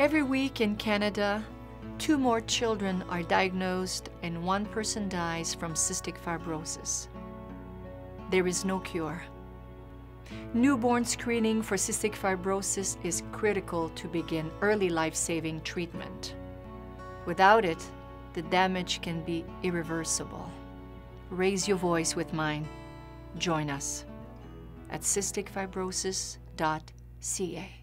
Every week in Canada, two more children are diagnosed and one person dies from cystic fibrosis. There is no cure. Newborn screening for cystic fibrosis is critical to begin early life saving treatment. Without it, the damage can be irreversible. Raise your voice with mine. Join us at cysticfibrosis.ca.